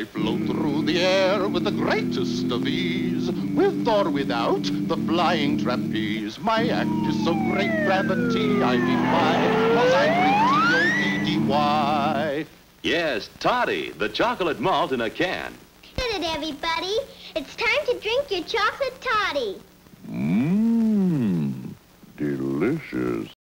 I float through the air with the greatest of ease, with or without the flying trapeze. My act is so great gravity I defy, cause I drink T-O-E-D-Y. Yes, Toddy, the chocolate malt in a can. Get it, everybody. It's time to drink your chocolate toddy. Mmm, delicious.